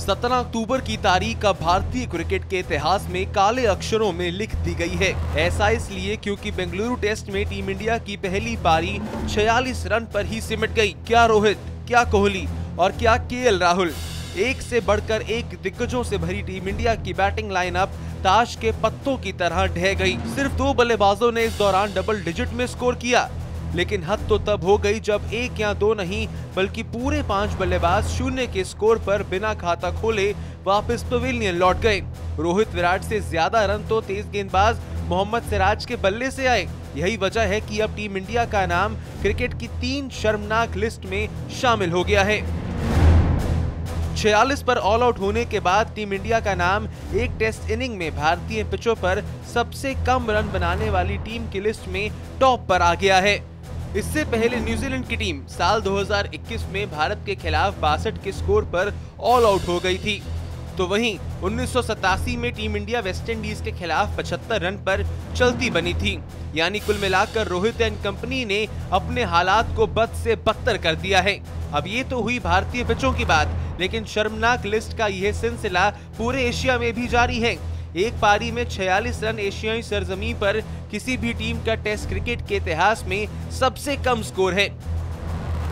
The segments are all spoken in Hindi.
17 अक्टूबर की तारीख का भारतीय क्रिकेट के इतिहास में काले अक्षरों में लिख दी गई है। ऐसा इसलिए क्योंकि बेंगलुरु टेस्ट में टीम इंडिया की पहली पारी 46 रन पर ही सिमट गई। क्या रोहित, क्या कोहली और क्या के राहुल? एक से बढ़कर एक दिग्गजों से भरी टीम इंडिया की बैटिंग लाइनअप ताश के पत्तों की तरह ढह गई। सिर्फ़ दो बल्लेबाजों ने इस दौरान डबल डिजिट में स्कोर किया। लेकिन हद तो तब हो गई जब एक या दो नहीं, बल्कि पूरे पाँच बल्लेबाज शून्य के स्कोर पर बिना खाता खोले वापस पवेलियन लौट गए। रोहित विराट से ज़्यादा रन तो तेज गेंदबाज मोहम्मद सिराज के बल्ले से आए। यही वजह है कि अब टीम इंडिया का नाम क्रिकेट की तीन शर्मनाक लिस्ट में शामिल हो गया है। 46 पर ऑल आउट होने के बाद टीम इंडिया का नाम एक टेस्ट इनिंग में भारतीय पिचों पर सबसे कम रन बनाने वाली टीम की लिस्ट में टॉप पर आ गया है। इससे पहले न्यूजीलैंड की टीम साल 2021 में भारत के खिलाफ बासठ के स्कोर पर ऑल आउट हो गई थी। तो वहीं उन्नीस सौ सतासी में टीम इंडिया वेस्टइंडीज के खिलाफ 75 रन पर चलती बनी थी। यानी कुल मिलाकर रोहित एंड कंपनी ने अपने हालात को बद से बदतर कर दिया है। अब ये तो हुई भारतीय पिचों की बात, लेकिन शर्मनाक लिस्ट का यह सिलसिला पूरे एशिया में भी जारी है। एक पारी में 46 रन एशियाई सरजमी पर किसी भी टीम का टेस्ट क्रिकेट के इतिहास में सबसे कम स्कोर है।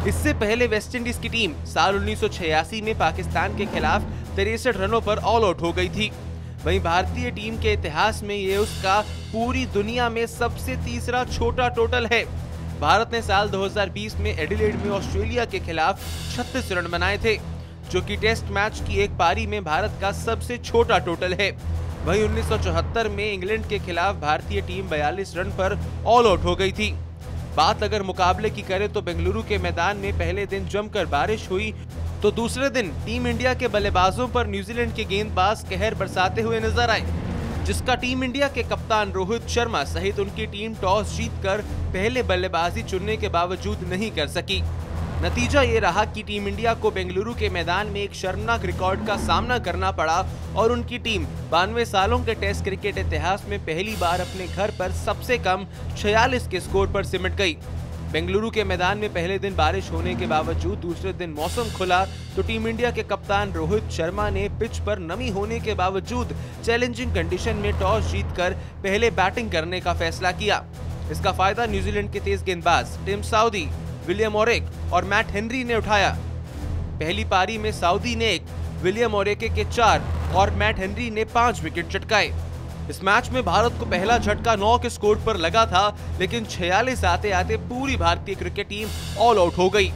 इससे पहले वेस्टइंडीज की टीम साल 1986 में पाकिस्तान के खिलाफ तिरसठ रनों पर ऑल आउट हो गई थी। वहीं भारतीय टीम के इतिहास में ये उसका पूरी दुनिया में सबसे तीसरा छोटा टोटल है। भारत ने साल 2020 में एडिलेड में ऑस्ट्रेलिया के खिलाफ 36 रन बनाए थे, जो कि टेस्ट मैच की एक पारी में भारत का सबसे छोटा टोटल है। वहीं 1974 में इंग्लैंड के खिलाफ भारतीय टीम 42 रन पर ऑल आउट हो गई थी। बात अगर मुकाबले की करें तो बेंगलुरु के मैदान में पहले दिन जमकर बारिश हुई तो दूसरे दिन टीम इंडिया के बल्लेबाजों पर न्यूजीलैंड के गेंदबाज कहर बरसाते हुए नज़र आए, जिसका टीम इंडिया के कप्तान रोहित शर्मा सहित उनकी टीम टॉस जीतकर पहले बल्लेबाजी चुनने के बावजूद नहीं कर सकी। नतीजा ये रहा कि टीम इंडिया को बेंगलुरु के मैदान में एक शर्मनाक रिकॉर्ड का सामना करना पड़ा और उनकी टीम बानवे सालों के टेस्ट क्रिकेट इतिहास में पहली बार अपने घर पर सबसे कम 46 के स्कोर पर सिमट गई। बेंगलुरु के मैदान में पहले दिन बारिश होने के बावजूद दूसरे दिन मौसम खुला तो टीम इंडिया के कप्तान रोहित शर्मा ने पिच पर नमी होने के बावजूद चैलेंजिंग कंडीशन में टॉस जीतकर पहले बैटिंग करने का फैसला किया। इसका फ़ायदा न्यूजीलैंड के तेज गेंदबाज टिम साउदी विलियम ओरेक और मैट हेनरी ने उठाया। पहली पारी में साउदी ने एक, विलियम ओरेके के चार और मैट हेनरी ने पाँच विकेट चटकाए। इस मैच में भारत को पहला झटका नौ के स्कोर पर लगा था, लेकिन 46 आते आते पूरी भारतीय क्रिकेट टीम ऑल आउट हो गई।